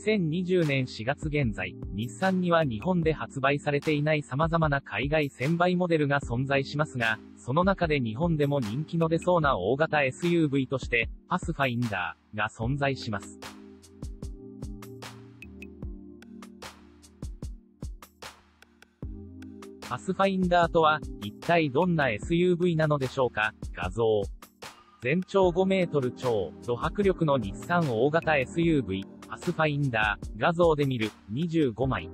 2020年4月現在、日産には日本で発売されていない様々な海外1000倍モデルが存在しますが、その中で日本でも人気の出そうな大型 SUV として、パスファインダーが存在します。パスファインダーとは、一体どんな SUV なのでしょうか？画像。全長5メートル超、ド迫力の日産大型 SUV、アスファインダー、画像で見る、25枚。